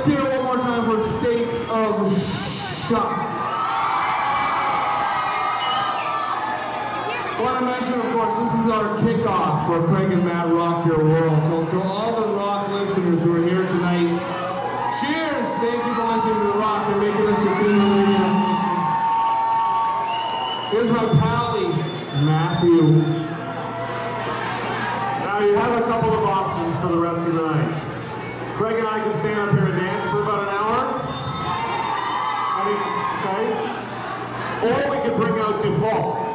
Let's hear it one more time for State of Shock. Want to mention, of course, this is our kickoff for Craig and Matt Rock Your World. So to all the rock listeners who are here tonight, cheers! Thank you for listening to rock and making us your favorite radio station. Here's my pally, Matthew. Now you have a couple of options for the rest of the night. Craig and I can stand up here and dance for about an hour. Okay? Or we could bring out Default.